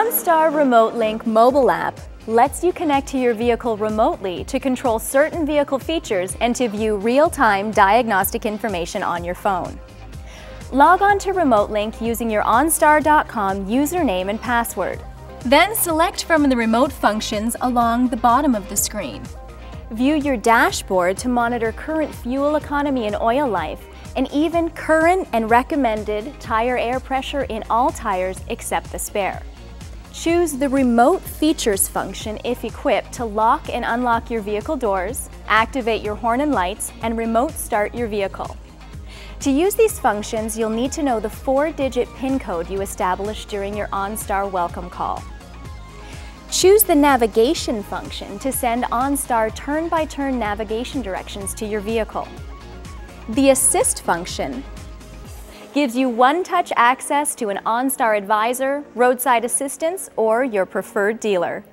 OnStar Remote Link mobile app lets you connect to your vehicle remotely to control certain vehicle features and to view real-time diagnostic information on your phone. Log on to Remote Link using your OnStar.com username and password. Then select from the remote functions along the bottom of the screen. View your dashboard to monitor current fuel economy and oil life, and even current and recommended tire air pressure in all tires except the spare. Choose the Remote Features function if equipped to lock and unlock your vehicle doors, activate your horn and lights, and remote start your vehicle. To use these functions, you'll need to know the four-digit PIN code you established during your OnStar welcome call. Choose the Navigation function to send OnStar turn-by-turn navigation directions to your vehicle. The Assist function gives you one-touch access to an OnStar advisor, roadside assistance, or your preferred dealer.